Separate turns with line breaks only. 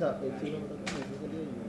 次の歌ってみる?